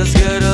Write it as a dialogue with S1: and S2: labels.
S1: Let's get